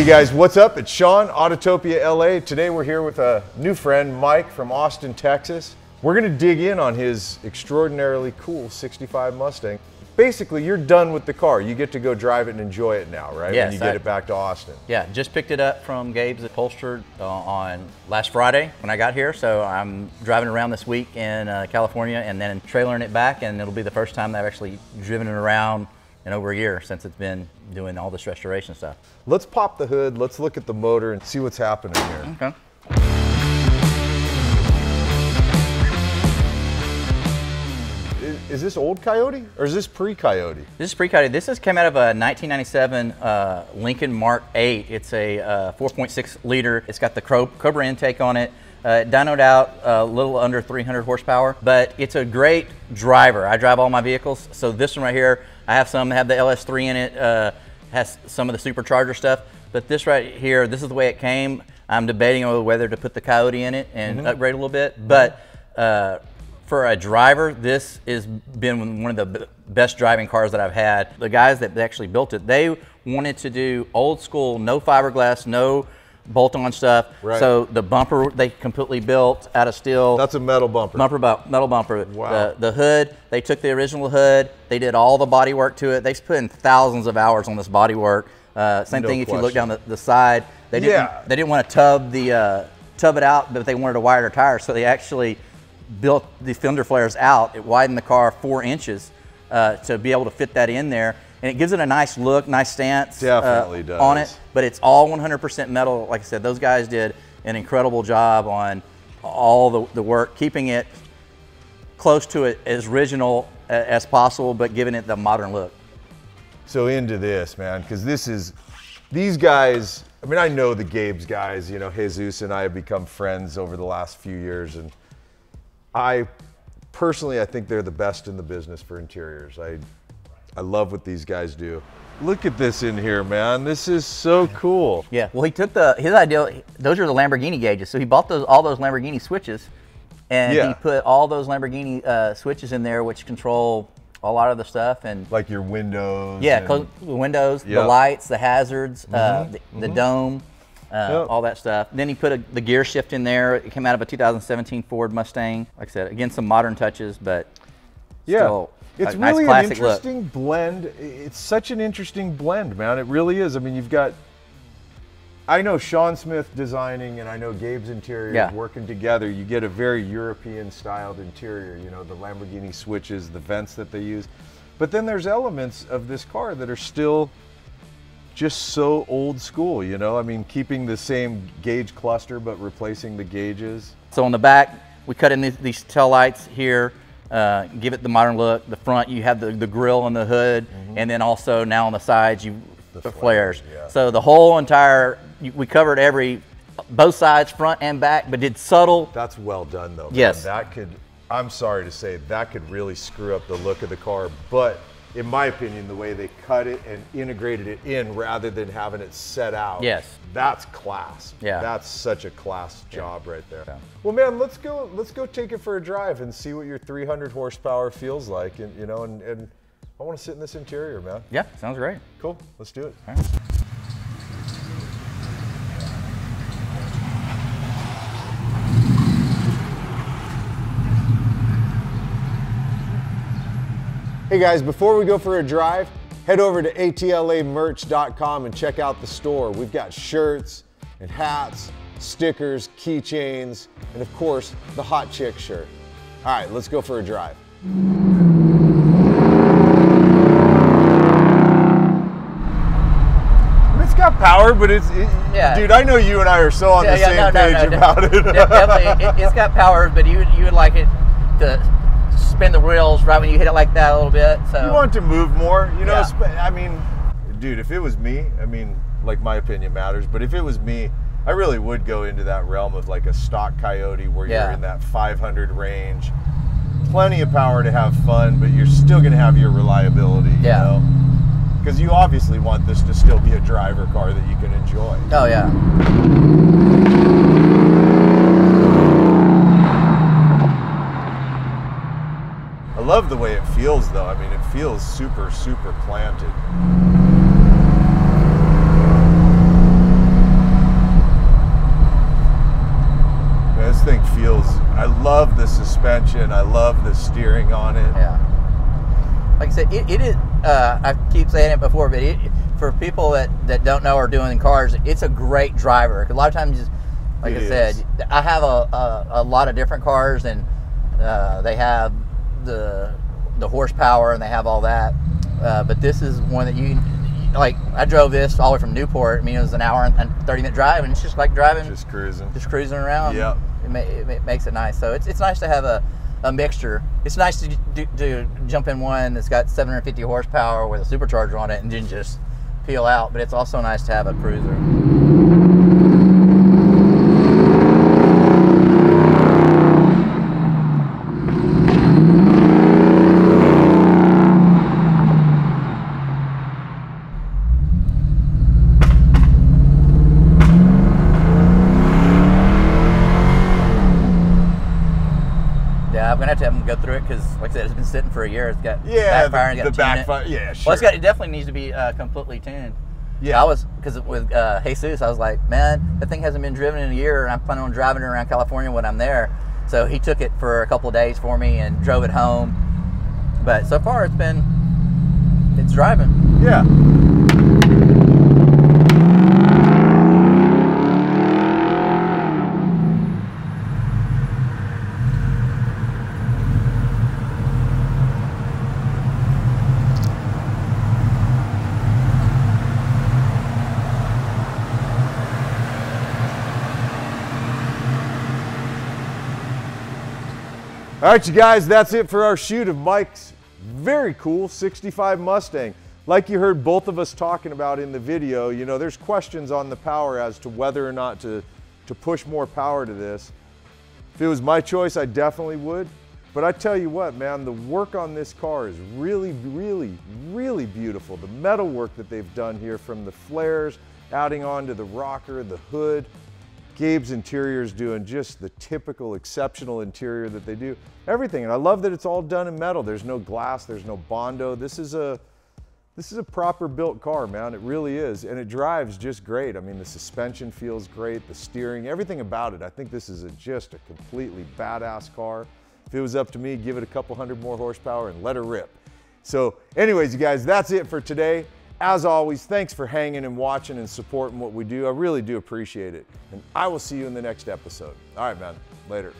Hey guys, what's up? It's Sean, Autotopia LA. Today we're here with a new friend, Mike from Austin, Texas. We're gonna dig in on his extraordinarily cool 65 Mustang. Basically, you're done with the car. You get to go drive it and enjoy it now, right? Yes, when you get I- it back to Austin. Yeah, just picked it up from Gabe's upholstered uh, on last Friday when I got here. So I'm driving around this week in uh, California and then trailering it back, and it'll be the first time that I've actually driven it around in over a year since it's been doing all this restoration stuff. Let's pop the hood, let's look at the motor and see what's happening here. Okay. Is, is this old Coyote or is this pre-Coyote? This is pre-Coyote. This has come out of a 1997 uh, Lincoln Mark 8. It's a uh, 4.6 liter. It's got the Cobra intake on it. Uh, dynoed out a little under 300 horsepower, but it's a great driver. I drive all my vehicles, so this one right here, I have some that have the LS3 in it, uh, has some of the supercharger stuff, but this right here, this is the way it came. I'm debating over whether to put the Coyote in it and upgrade a little bit, but uh, for a driver, this has been one of the best driving cars that I've had. The guys that actually built it, they wanted to do old school, no fiberglass, no bolt-on stuff. Right. So the bumper they completely built out of steel. That's a metal bumper. bumper bu- metal bumper. Wow. The, the hood, they took the original hood, they did all the body work to it. They've put in thousands of hours on this body work. Uh, same No thing if you look down the, the side. They didn't, Yeah. they didn't want to tub the uh, tub it out, but they wanted a wider tire, so they actually built the fender flares out. It widened the car four inches uh, to be able to fit that in there, and it gives it a nice look, nice stance uh, Definitely does. on it. But it's all 100% metal. Like I said, those guys did an incredible job on all the, the work, keeping it close to it as original as possible, but giving it the modern look. so into this, man, because this is these guys. I mean, I know the Gabe's guys. You know, Jesus and I have become friends over the last few years, and I personally, I think they're the best in the business for interiors. I, I love what these guys do. Look at this in here, man. This is so cool. Yeah. Well, he took the his idea. Those are the Lamborghini gauges. So he bought those all those Lamborghini switches, and Yeah. he put all those Lamborghini uh, switches in there, which control a lot of the stuff. And Like your windows. yeah, and- the windows, Yep. the lights, the hazards, uh, the, the dome. Uh, Yep. All that stuff. Then he put a, the gear shift in there. It came out of a 2017 Ford Mustang. Like I said, again, some modern touches, but Yeah. still It's a nice really an classic look. interesting blend. It's such an interesting blend, man. It really is. I mean, you've got I know Sean Smith designing and I know Gabe's interior Yeah. working together. You get a very European styled interior, you know, the Lamborghini switches, the vents that they use. But then there's elements of this car that are still just so old school, you know? I mean, keeping the same gauge cluster but replacing the gauges. So on the back, we cut in these, these tail lights here, uh, give it the modern look. The front, you have the, the grill on the hood, and then also now on the sides, you The flares, flares. yeah. So the whole entire, we covered every, both sides, front and back, but did subtle. That's well done, though. man. Yes. That could, I'm sorry to say, that could really screw up the look of the car. But in my opinion, the way they cut it and integrated it in rather than having it set out. Yes. That's class. Yeah. That's such a class job right there. Yeah. Well, man, let's go. Let's go take it for a drive and see what your 300 horsepower feels like. And you know, and, and I want to sit in this interior, man. Yeah, sounds great. Cool. Let's do it. Hey guys, before we go for a drive, head over to atlamerch.com and check out the store. We've got shirts and hats, stickers, keychains, and of course, the hot chick shirt. All right, let's go for a drive. It's got power, but it's it, Yeah. dude. I know you and I are so on the same page de- about it. de- definitely, it, it's got power, but you you would like it to spin the wheels right when you hit it like that a little bit. So you want to move more, you know. Yeah. sp- I mean, dude, if it was me, I mean, like my opinion matters, but if it was me, I really would go into that realm of like a stock Coyote where Yeah. you're in that 500 range. Plenty of power to have fun, but you're still going to have your reliability. Yeah. You know? Because you obviously want this to still be a driver car that you can enjoy. Oh yeah. Love the way it feels, though. I mean, it feels super, super planted. This thing feels. I love the suspension. I love the steering on it. Yeah. Like I said, it, it is. Uh, I keep saying it before, but it, for people that, that don't know or doing cars, it's a great driver. A lot of times, just like It I said. I have a, a, a lot of different cars, and uh, they have the the horsepower and they have all that. Uh, but this is one that you like. I drove this all the way from Newport. I mean, it was an hour and thirty minute drive, and it's just like driving Just cruising. just cruising around. Yep. It, ma- it makes it nice. So it's, it's nice to have a, a mixture. It's nice to, do, to jump in one that's got 750 horsepower with a supercharger on it and then just peel out. But it's also nice to have a cruiser. I'm gonna have to have them go through it because, like I said, it's been sitting for a year. It's got Yeah, backfire. the, got the tune it. backfire. Yeah, sure. Well, it's got it definitely needs to be uh, completely tuned. Yeah. I was because with uh, Jesus, I was like, man, that thing hasn't been driven in a year, and I'm planning on driving it around California when I'm there. So he took it for a couple of days for me and drove it home. But so far, it's been it's driving. yeah. All right, you guys, that's it for our shoot of Mike's very cool 65 Mustang. Like you heard both of us talking about in the video, you know, there's questions on the power as to whether or not to, to push more power to this. If it was my choice, I definitely would. But I tell you what, man, the work on this car is really, really, really beautiful. The metal work that they've done here from the flares, adding on to the rocker, the hood, Gabe's interior is doing just the typical exceptional interior that they do. Everything, and I love that it's all done in metal. There's no glass, there's no bondo. This is a this is a proper built car, man. It really is, and it drives just great. I mean, the suspension feels great, the steering, everything about it. I think this is a, just a completely badass car. If it was up to me, give it a couple hundred more horsepower and let her rip. So, anyways, you guys, that's it for today. As always, thanks for hanging and watching and supporting what we do. I really do appreciate it. And I will see you in the next episode. All right, man. Later.